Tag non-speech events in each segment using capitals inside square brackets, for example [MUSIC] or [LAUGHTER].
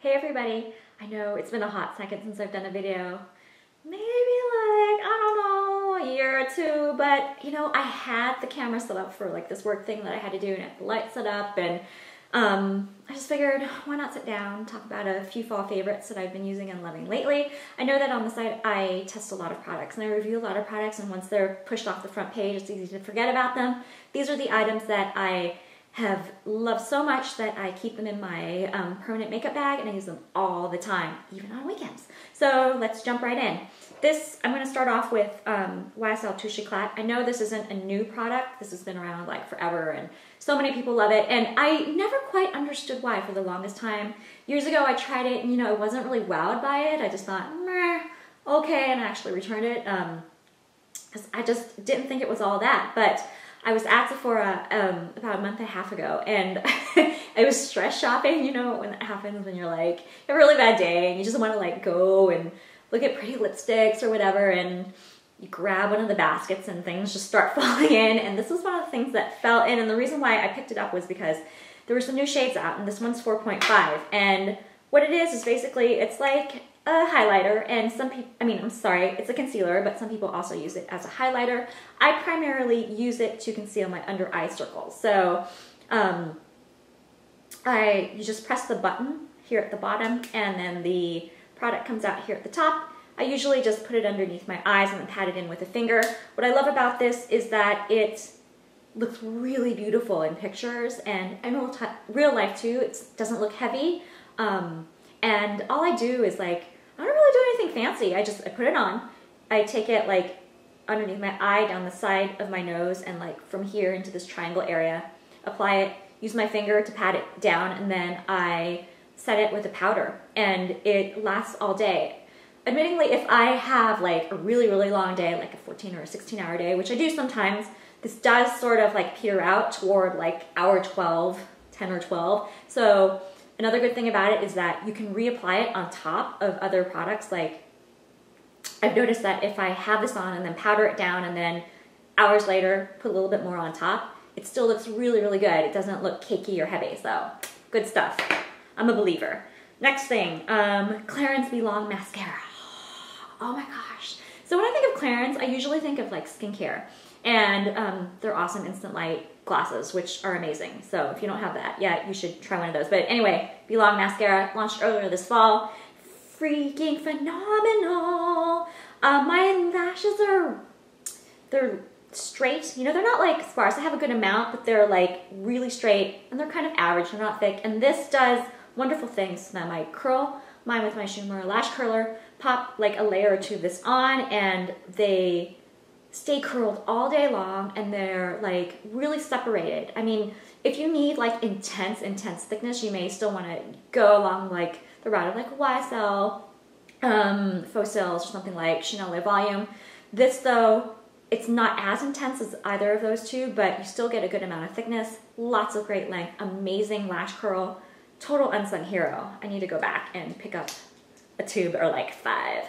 Hey everybody, I know it's been a hot second since I've done a video. Maybe like, I don't know, a year or two, but you know, I had the camera set up for like this work thing that I had to do and I had the light set up and um, I just figured why not sit down, talk about a few fall favorites that I've been using and loving lately. I know that on the site I test a lot of products and I review a lot of products and once they're pushed off the front page it's easy to forget about them. These are the items that I have loved so much that I keep them in my um, permanent makeup bag and I use them all the time, even on weekends. So let's jump right in. This, I'm going to start off with um, YSL Touche Eclat. I know this isn't a new product. This has been around like forever and so many people love it. And I never quite understood why for the longest time. Years ago I tried it and you know, I wasn't really wowed by it. I just thought, Meh, okay, and I actually returned it. Um, I just didn't think it was all that. But I was at Sephora um, about a month and a half ago and [LAUGHS] I was stress shopping, you know, when that happens when you're like, you have a really bad day and you just want to like go and look at pretty lipsticks or whatever and you grab one of the baskets and things just start [LAUGHS] falling in and this was one of the things that fell in and the reason why I picked it up was because there were some new shades out and this one's 4.5 and what it is is basically it's like a highlighter and some people, I mean, I'm sorry, it's a concealer, but some people also use it as a highlighter. I primarily use it to conceal my under eye circles. So um, I, you just press the button here at the bottom and then the product comes out here at the top. I usually just put it underneath my eyes and then pat it in with a finger. What I love about this is that it looks really beautiful in pictures and in real life too. It doesn't look heavy. Um, and all I do is like, I don't really do anything fancy. I just, I put it on. I take it like underneath my eye, down the side of my nose, and like from here into this triangle area. Apply it, use my finger to pat it down, and then I set it with a powder. And it lasts all day. Admittingly, if I have like a really, really long day, like a 14 or a 16 hour day, which I do sometimes, this does sort of like peter out toward like hour 12, 10 or 12. So Another good thing about it is that you can reapply it on top of other products. Like I've noticed that if I have this on and then powder it down and then hours later put a little bit more on top, it still looks really, really good. It doesn't look cakey or heavy, so good stuff. I'm a believer. Next thing, um, Clarins Be Long Mascara. Oh my gosh. So when I think of Clarins, I usually think of like skincare and um, they're awesome instant light glasses, which are amazing. So if you don't have that yet, you should try one of those. But anyway, Be Long Mascara launched earlier this fall. Freaking phenomenal. Uh, my lashes are, they're straight. You know, they're not like sparse. I have a good amount, but they're like really straight and they're kind of average. They're not thick. And this does wonderful things them. I curl mine with my Shu Uemura lash curler, pop like a layer or two of this on, and they stay curled all day long and they're like really separated. I mean, if you need like intense, intense thickness, you may still want to go along like the route of like YSL, um, Faux Cils, or something like Chanel Volume. This though, it's not as intense as either of those two, but you still get a good amount of thickness, lots of great length, amazing lash curl, total unsung hero. I need to go back and pick up a tube or like five.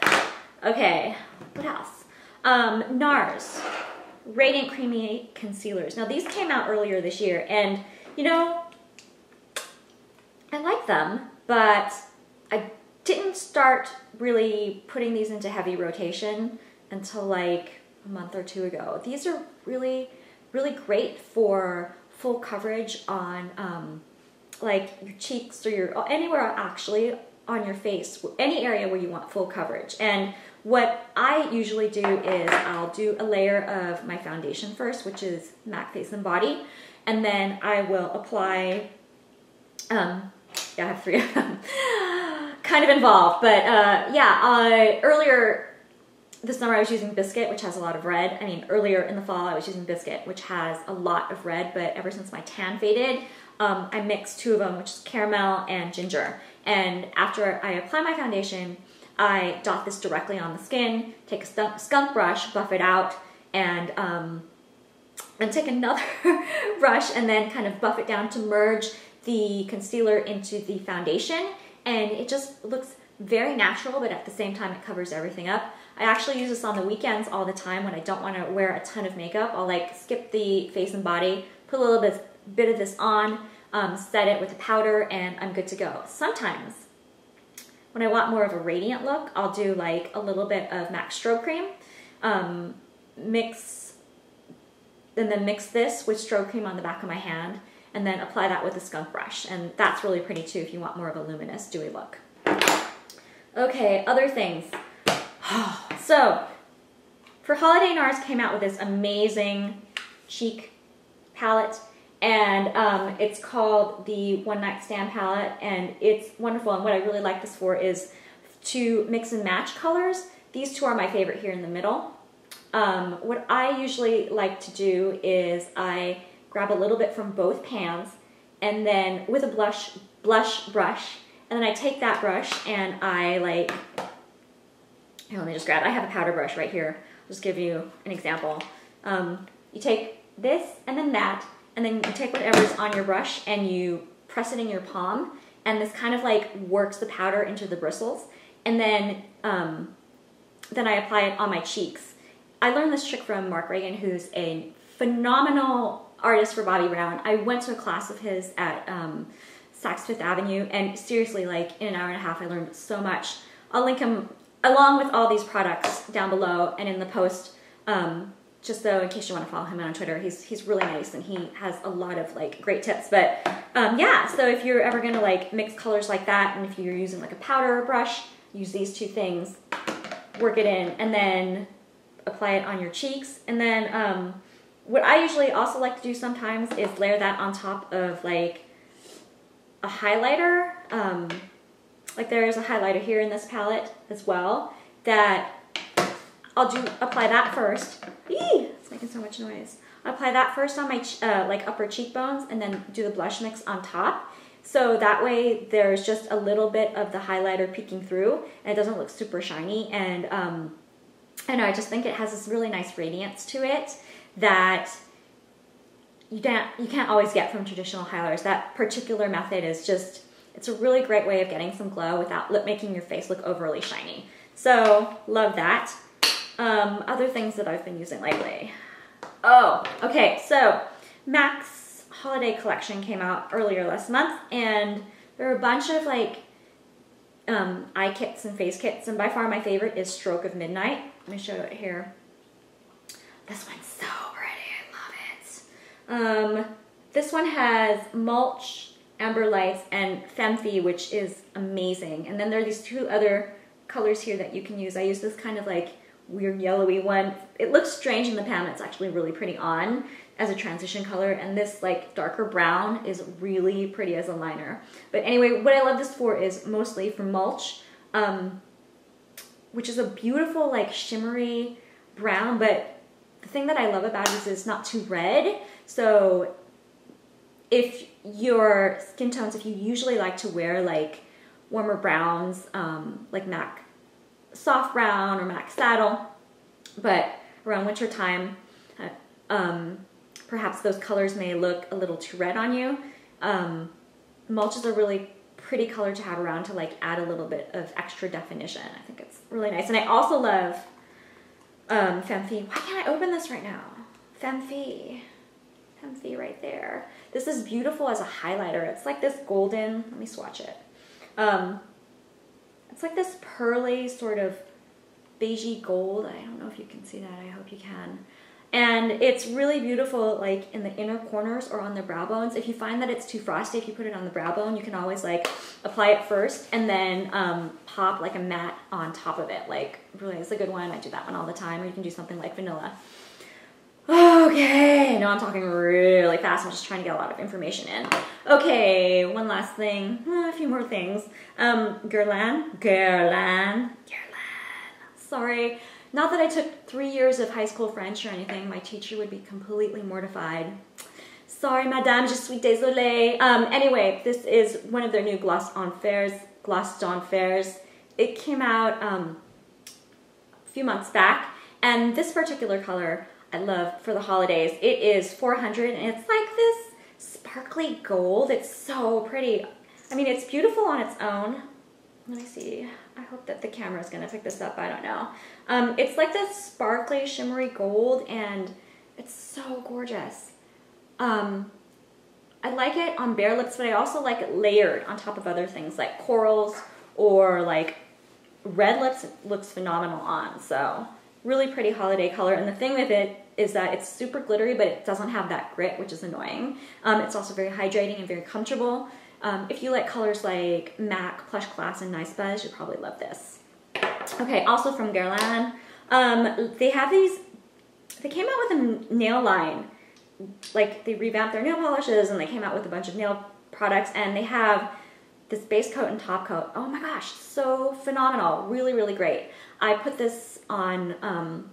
Okay, what else? Um, NARS, Radiant Creamy Concealers. Now these came out earlier this year and you know, I like them, but I didn't start really putting these into heavy rotation until like a month or two ago. These are really, really great for full coverage on um, like your cheeks or your, anywhere actually on your face, any area where you want full coverage. And what I usually do is I'll do a layer of my foundation first, which is MAC Face and Body, and then I will apply, um, yeah, I have three of them, [LAUGHS] kind of involved, but uh, yeah, uh, earlier this summer I was using Biscuit, which has a lot of red. I mean, earlier in the fall I was using Biscuit, which has a lot of red, but ever since my tan faded, um, I mixed two of them, which is caramel and ginger. And after I apply my foundation, I dot this directly on the skin, take a skunk brush, buff it out, and um, and take another [LAUGHS] brush and then kind of buff it down to merge the concealer into the foundation. And it just looks very natural, but at the same time it covers everything up. I actually use this on the weekends all the time when I don't want to wear a ton of makeup. I'll like skip the face and body, put a little bit, bit of this on, um, set it with a powder, and I'm good to go. Sometimes when I want more of a radiant look, I'll do like a little bit of MAC Strobe Cream, um, mix, and then mix this with strobe cream on the back of my hand, and then apply that with a skunk brush. And that's really pretty too if you want more of a luminous, dewy look. Okay, other things. [SIGHS] so, for holiday, NARS came out with this amazing cheek palette and um, it's called the One Night Stand palette, and it's wonderful. And what I really like this for is to mix and match colors. These two are my favorite here in the middle. Um, what I usually like to do is I grab a little bit from both pans, and then with a blush blush brush, and then I take that brush and I like. Here, let me just grab. I have a powder brush right here. I'll just give you an example. Um, you take this and then that, and then you take whatever's on your brush and you press it in your palm and this kind of like works the powder into the bristles and then um, then I apply it on my cheeks. I learned this trick from Mark Reagan who's a phenomenal artist for Bobbi Brown. I went to a class of his at um, Saks Fifth Avenue and seriously like in an hour and a half I learned so much. I'll link him along with all these products down below and in the post um, just though in case you want to follow him on Twitter, he's he's really nice and he has a lot of like great tips. But um, yeah, so if you're ever gonna like mix colors like that, and if you're using like a powder brush, use these two things, work it in, and then apply it on your cheeks. And then um, what I usually also like to do sometimes is layer that on top of like a highlighter. Um, like there is a highlighter here in this palette as well that I'll do apply that first. Eee, it's making so much noise. I apply that first on my uh, like upper cheekbones and then do the blush mix on top. So that way there's just a little bit of the highlighter peeking through and it doesn't look super shiny. And um, I know, I just think it has this really nice radiance to it that you can't, you can't always get from traditional highlighters. That particular method is just, it's a really great way of getting some glow without making your face look overly shiny. So love that. Um, other things that I've been using lately. Oh, okay, so MAC's holiday collection came out earlier last month, and there are a bunch of like um, eye kits and face kits, and by far my favorite is Stroke of Midnight. Let me show it here. This one's so pretty, I love it. Um, this one has Mulch, Amber Lights, and Femme which is amazing. And then there are these two other colors here that you can use. I use this kind of like weird yellowy one. It looks strange in the pan, it's actually really pretty on as a transition color, and this like darker brown is really pretty as a liner. But anyway, what I love this for is mostly for mulch, um, which is a beautiful like shimmery brown, but the thing that I love about it is it's not too red, so if your skin tones, if you usually like to wear like warmer browns, um, like MAC soft brown or MAC saddle, but around winter time, uh, um, perhaps those colors may look a little too red on you. Um, mulch is a really pretty color to have around to like add a little bit of extra definition. I think it's really nice. And I also love um, Why can't I open this right now? Femme Femme right there. This is beautiful as a highlighter. It's like this golden, let me swatch it. Um, it's like this pearly sort of beigey gold. I don't know if you can see that. I hope you can. And it's really beautiful like in the inner corners or on the brow bones. If you find that it's too frosty, if you put it on the brow bone, you can always like apply it first and then um, pop like a matte on top of it. Like really, it's a good one. I do that one all the time. Or you can do something like vanilla. Okay, no, I'm talking really fast. I'm just trying to get a lot of information in. Okay, one last thing, uh, a few more things. Um, Guerlain, Guerlain, Guerlain. Sorry, not that I took three years of high school French or anything. My teacher would be completely mortified. Sorry, madame, je suis désolée. Um, anyway, this is one of their new Gloss d'Enfers, gloss on fairs. It came out um, a few months back, and this particular color I love for the holidays. It is 400 and it's like this sparkly gold. It's so pretty. I mean, it's beautiful on its own. Let me see. I hope that the camera is to pick this up. I don't know. Um, it's like this sparkly, shimmery gold and it's so gorgeous. Um, I like it on bare lips, but I also like it layered on top of other things like corals or like red lips looks phenomenal on. So really pretty holiday color. And the thing with it is that it's super glittery, but it doesn't have that grit, which is annoying. Um, it's also very hydrating and very comfortable. Um, if you like colors like MAC, Plushglass, and Nice Buzz, you'll probably love this. Okay, also from Guerlain, um, they have these, they came out with a nail line. Like they revamped their nail polishes and they came out with a bunch of nail products and they have this base coat and top coat. Oh my gosh, so phenomenal. Really, really great. I put this on, um,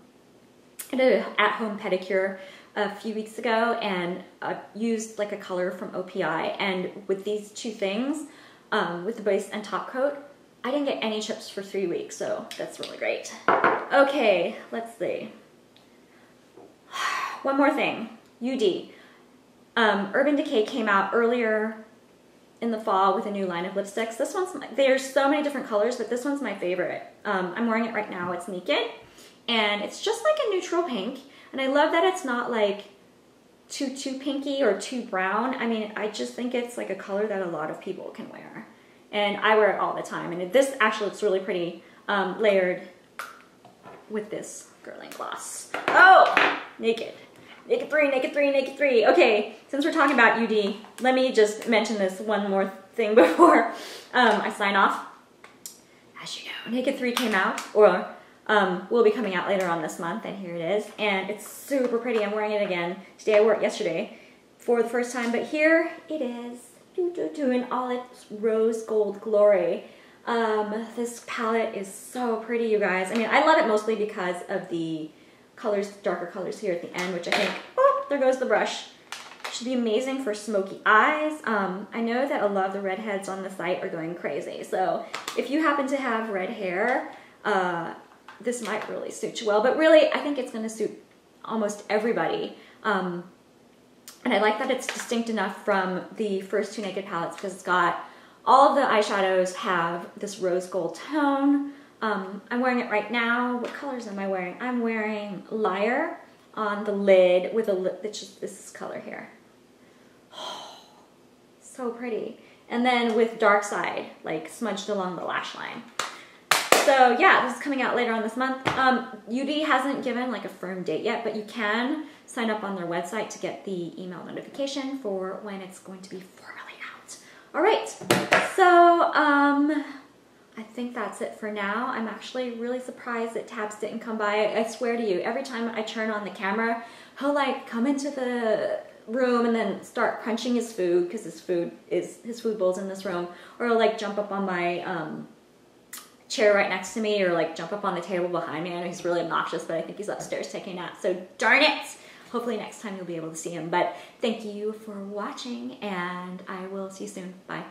did an at-home pedicure a few weeks ago and uh, used like a color from OPI. And with these two things, um, with the base and top coat, I didn't get any chips for three weeks, so that's really great. Okay, let's see. [SIGHS] One more thing, UD. Um, Urban Decay came out earlier in the fall with a new line of lipsticks. This one's, my, there's so many different colors, but this one's my favorite. Um, I'm wearing it right now, it's Naked, and it's just like a neutral pink, and I love that it's not like too, too pinky or too brown. I mean, I just think it's like a color that a lot of people can wear. And I wear it all the time, and this actually looks really pretty um, layered with this Guerlain gloss. Oh, Naked. Naked 3, Naked 3, Naked 3. Okay, since we're talking about UD, let me just mention this one more thing [LAUGHS] before um, I sign off. As you know, Naked 3 came out, or um, will be coming out later on this month, and here it is. And it's super pretty. I'm wearing it again. Today I wore it yesterday for the first time, but here it is. in all its rose gold glory. Um, this palette is so pretty, you guys. I mean, I love it mostly because of the colors, darker colors here at the end, which I think, oh, there goes the brush. Should be amazing for smoky eyes. Um, I know that a lot of the redheads on the site are going crazy. So if you happen to have red hair, uh, this might really suit you well. But really, I think it's going to suit almost everybody. Um, and I like that it's distinct enough from the first two Naked palettes because it's got all of the eyeshadows have this rose gold tone. Um, I'm wearing it right now. What colors am I wearing? I'm wearing Liar on the lid with a lip that's just this color here. Oh, [GASPS] so pretty. And then with Dark Side, like smudged along the lash line. So yeah, this is coming out later on this month. Um, UD hasn't given like a firm date yet, but you can sign up on their website to get the email notification for when it's going to be formally out. All right, so um, I think that's it for now. I'm actually really surprised that Tabs didn't come by. I swear to you, every time I turn on the camera, he'll like come into the room and then start crunching his food because his food is his food bowl's in this room, or he'll like jump up on my um, chair right next to me, or like jump up on the table behind me. I know he's really obnoxious, but I think he's upstairs taking a nap. So darn it! Hopefully next time you'll be able to see him. But thank you for watching, and I will see you soon. Bye.